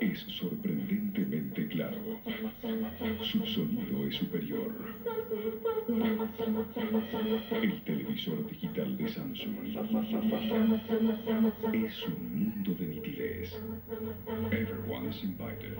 Es sorprendentemente claro. Su sonido es superior. El televisor digital de Samsung es un mundo de nitidez. Everyone's invited.